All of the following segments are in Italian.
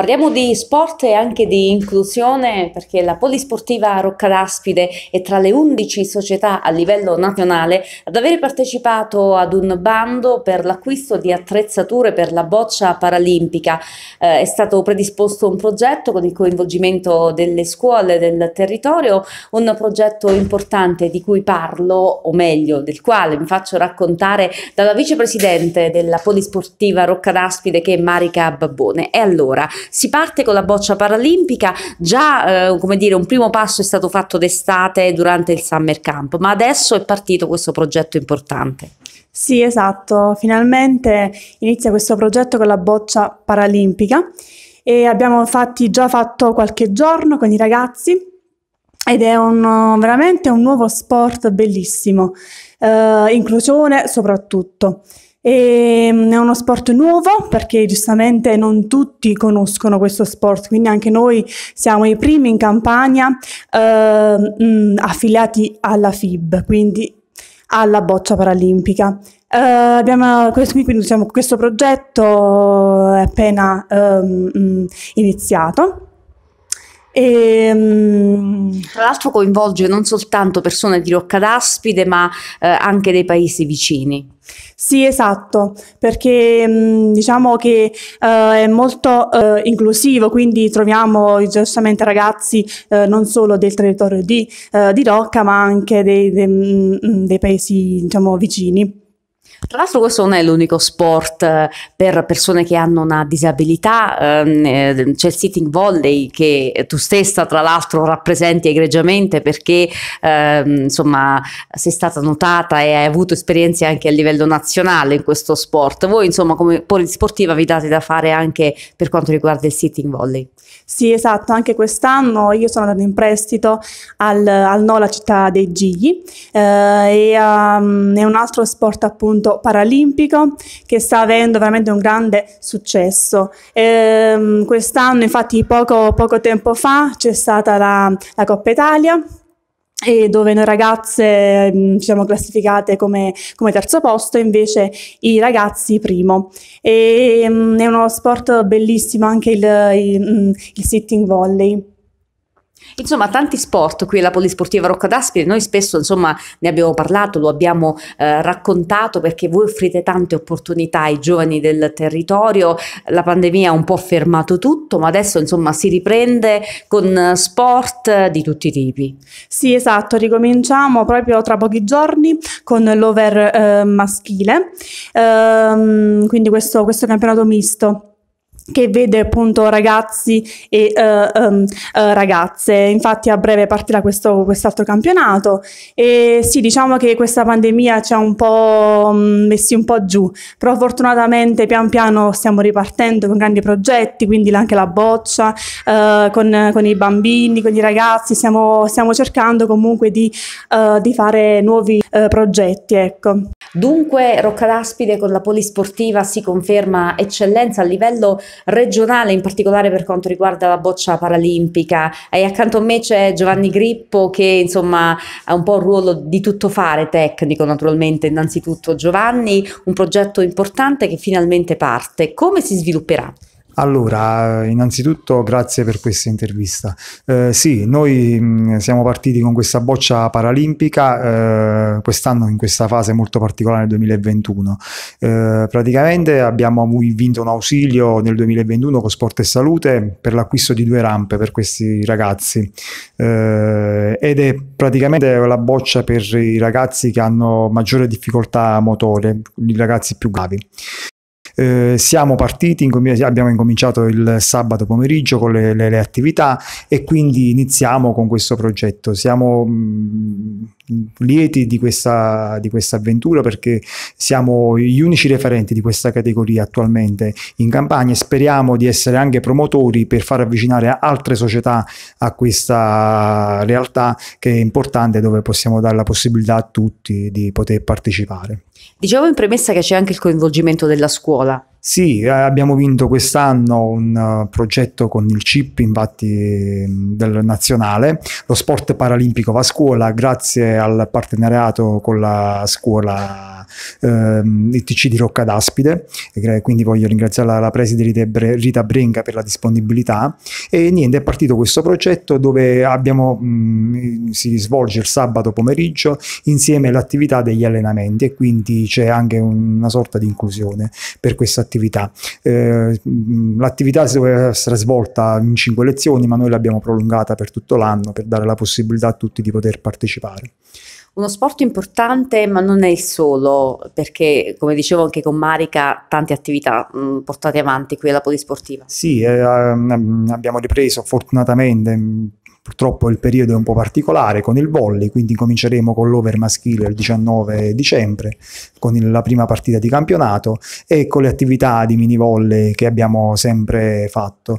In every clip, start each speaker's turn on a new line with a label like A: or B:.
A: Parliamo di sport e anche di inclusione perché la Polisportiva Roccadaspide è tra le 11 società a livello nazionale ad aver partecipato ad un bando per l'acquisto di attrezzature per la boccia paralimpica. Eh, è stato predisposto un progetto con il coinvolgimento delle scuole del territorio, un progetto importante di cui parlo, o meglio, del quale mi faccio raccontare dalla vicepresidente della Polisportiva Roccadaspide che è Marica Babbone. E allora, si parte con la boccia paralimpica, già eh, come dire un primo passo è stato fatto d'estate durante il Summer Camp, ma adesso è partito questo progetto importante.
B: Sì, esatto, finalmente inizia questo progetto con la boccia paralimpica e abbiamo infatti già fatto qualche giorno con i ragazzi ed è un, veramente un nuovo sport bellissimo, uh, inclusione soprattutto. E, mm, è uno sport nuovo perché giustamente non tutti conoscono questo sport, quindi anche noi siamo i primi in campagna eh, mh, affiliati alla FIB, quindi alla boccia paralimpica. Eh, abbiamo questo, quindi, diciamo, questo progetto è appena eh, iniziato.
A: E, um, tra l'altro coinvolge non soltanto persone di Roccadaspide ma eh, anche dei paesi vicini.
B: Sì, esatto, perché mh, diciamo che uh, è molto uh, inclusivo, quindi troviamo giustamente ragazzi uh, non solo del territorio di, di Rocca, ma anche dei, dei, mh, dei paesi diciamo, vicini.
A: Tra l'altro questo non è l'unico sport eh, per persone che hanno una disabilità, ehm, eh, c'è il sitting volley che tu stessa tra l'altro rappresenti egregiamente perché ehm, insomma sei stata notata e hai avuto esperienze anche a livello nazionale in questo sport. Voi insomma come polisportiva vi date da fare anche per quanto riguarda il sitting volley?
B: Sì, esatto, anche quest'anno io sono andata in prestito al, al Nola città dei Gigli eh, e um, è un altro sport appunto paralimpico che sta avendo veramente un grande successo. E, um, quest'anno infatti poco, poco tempo fa c'è stata la, la Coppa Italia dove noi ragazze mh, ci siamo classificate come, come, terzo posto, invece i ragazzi primo. E, mh, è uno sport bellissimo anche il, il, il sitting volley.
A: Insomma, tanti sport qui alla Polisportiva Rocca d'Aspiri, noi spesso insomma ne abbiamo parlato, lo abbiamo eh, raccontato perché voi offrite tante opportunità ai giovani del territorio, la pandemia ha un po' fermato tutto, ma adesso insomma si riprende con sport di tutti i tipi.
B: Sì, esatto, ricominciamo proprio tra pochi giorni con l'over eh, maschile, ehm, quindi questo, questo campionato misto che vede appunto ragazzi e uh, um, uh, ragazze. Infatti a breve partirà questo quest'altro campionato e sì, diciamo che questa pandemia ci ha un po' um, messi un po' giù, però fortunatamente pian piano stiamo ripartendo con grandi progetti, quindi anche la boccia, uh, con, con, i bambini, con i ragazzi, stiamo, stiamo cercando comunque di, di fare nuovi progetti, ecco.
A: Dunque Roccadaspide con la polisportiva si conferma eccellenza a livello regionale, in particolare per quanto riguarda la boccia paralimpica. E accanto a me c'è Giovanni Grippo che insomma ha un po' un ruolo di tuttofare tecnico naturalmente. Innanzitutto Giovanni, un progetto importante che finalmente parte. Come si svilupperà?
C: Allora, innanzitutto grazie per questa intervista. Eh, sì, noi mh, siamo partiti con questa boccia paralimpica eh, quest'anno in questa fase molto particolare nel 2021. Eh, praticamente abbiamo vinto un ausilio nel 2021 con Sport e Salute per l'acquisto di due rampe per questi ragazzi eh, ed è praticamente la boccia per i ragazzi che hanno maggiore difficoltà motore, i ragazzi più gravi. Eh, siamo partiti, abbiamo incominciato il sabato pomeriggio con le, le, le, attività e quindi iniziamo con questo progetto. Siamo mh, mm, lieti di questa, di questa avventura perché siamo gli unici referenti di questa categoria attualmente in campagna e speriamo di essere anche promotori per far avvicinare altre società a questa realtà che è importante dove possiamo dare la possibilità a tutti di poter partecipare.
A: Dicevo in premessa che c'è anche il coinvolgimento della scuola
C: Sì, eh, abbiamo vinto quest'anno un uh, progetto con il CIP, infatti, del nazionale. Lo sport paralimpico va a scuola grazie al partenariato con la scuola eh, ITC di Rocca d'Aspide, quindi voglio ringraziare la, la preside Rita Brenga per la disponibilità. E niente, è partito questo progetto dove abbiamo, mh, si svolge il sabato pomeriggio insieme all'attività degli allenamenti e quindi c'è anche una sorta di inclusione per questa attività. Eh, l'attività si doveva essere svolta in cinque lezioni, ma noi l'abbiamo prolungata per tutto l'anno per dare la possibilità a tutti di poter partecipare.
A: Uno sport importante, ma non è il solo, perché come dicevo anche con Marica, tante attività mh, portate avanti qui alla Polisportiva.
C: Sì, eh, abbiamo ripreso fortunatamente Purtroppo il periodo è un po' particolare con il volley, quindi cominceremo con l'over maschile il 19 dicembre con la prima partita di campionato e con le attività di mini volley che abbiamo sempre fatto.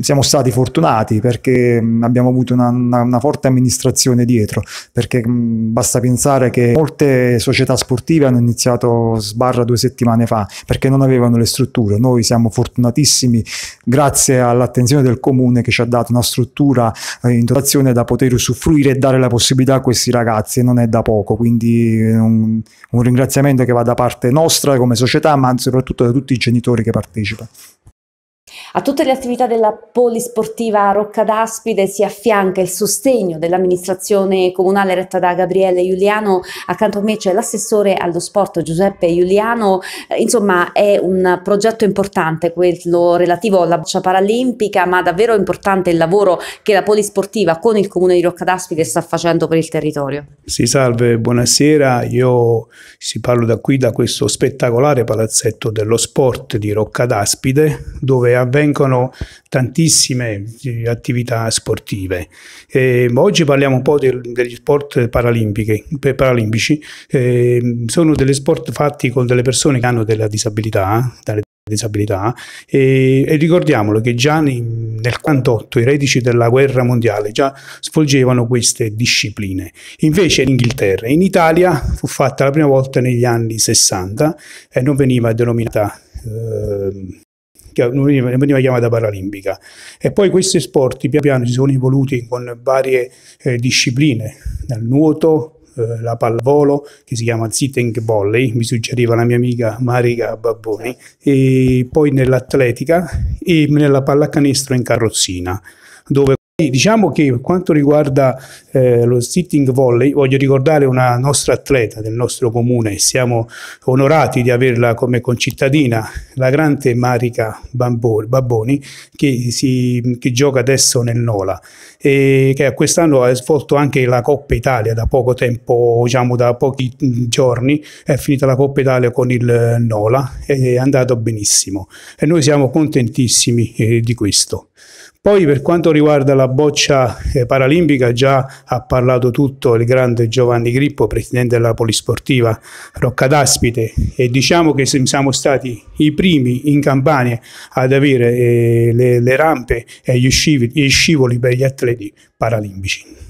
C: Siamo stati fortunati perché mm, abbiamo avuto una, una, una forte amministrazione dietro, perché mm, basta pensare che molte società sportive hanno iniziato sbarra due settimane fa perché non avevano le strutture. Noi siamo fortunatissimi grazie all'attenzione del comune che ci ha dato una struttura eh, in dotazione da poter usufruire e dare la possibilità a questi ragazzi e non è da poco, quindi un, un ringraziamento che va da parte nostra come società ma soprattutto da tutti i genitori che partecipano.
A: A tutte le attività della polisportiva Rocca d'Aspide si affianca il sostegno dell'amministrazione comunale retta da Gabriele Giuliano, accanto a me c'è l'assessore allo sport Giuseppe Giuliano, eh, insomma è un progetto importante quello relativo alla boccia paralimpica, ma davvero importante il lavoro che la polisportiva con il comune di Rocca d'Aspide sta facendo per il territorio.
D: Sì, salve, buonasera, io si parlo da qui da questo spettacolare palazzetto dello sport di Rocca d'Aspide dove avvengono tantissime eh, attività sportive. Eh, oggi parliamo un po' del, degli sport paralimpici, eh, sono degli sport fatti con delle persone che hanno della disabilità, disabilità e, e, ricordiamolo che già nel 48 i reduci della guerra mondiale già svolgevano queste discipline invece in Inghilterra in Italia fu fatta la prima volta negli anni 60 e non veniva denominata eh, veniva, veniva chiamata paralimpica. E poi questi sport pian piano si sono evoluti con varie eh, discipline, dal nuoto, eh, la pallavolo che si chiama sitting volley, mi suggeriva la mia amica Marica Babboni, e poi nell'atletica e nella pallacanestro in carrozzina, dove Diciamo che per quanto riguarda eh, lo sitting volley, voglio ricordare una nostra atleta del nostro comune, siamo onorati di averla come concittadina, la grande Marica Babboni, che, si, che gioca adesso nel Nola e che quest'anno ha svolto anche la Coppa Italia da poco tempo, diciamo da pochi giorni, è finita la Coppa Italia con il Nola è andato benissimo. E noi siamo contentissimi eh, di questo. Poi per quanto riguarda la boccia eh, paralimpica già ha parlato tutto il grande Giovanni Grippo, presidente della Polisportiva Rocca d'Aspite e diciamo che siamo stati i primi in Campania ad avere eh, le, le, rampe e gli scivoli, gli scivoli per gli atleti paralimpici.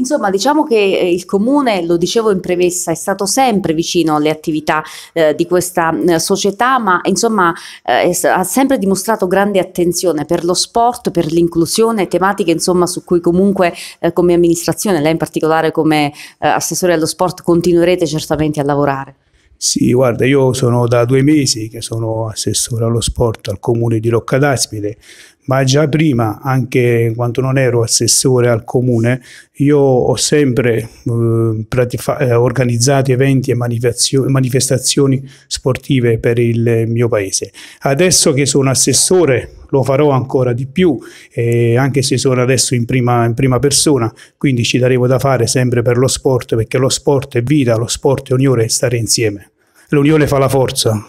A: Insomma, diciamo che eh, il comune, lo dicevo in premessa, è stato sempre vicino alle attività eh, di questa eh, società, ma insomma eh, ha sempre dimostrato grande attenzione per lo sport, per l'inclusione, tematiche insomma su cui comunque eh, come amministrazione, lei in particolare come eh, assessore allo sport, continuerete certamente a lavorare.
D: Sì, guarda, io sono da due mesi che sono assessore allo sport al comune di Rocca d'Aspide, ma già prima, anche quando non ero assessore al comune, io ho sempre eh, eh organizzato eventi e manifestazioni sportive per il mio paese. Adesso che sono assessore lo farò ancora di più, eh, anche se sono adesso in prima, in prima persona, quindi ci daremo da fare sempre per lo sport, perché lo sport è vita, lo sport è unione e stare insieme. L'unione fa la forza.